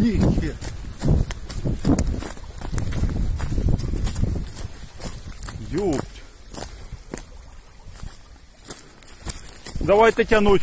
Нихер. Ёпть. Давай-то тянуть.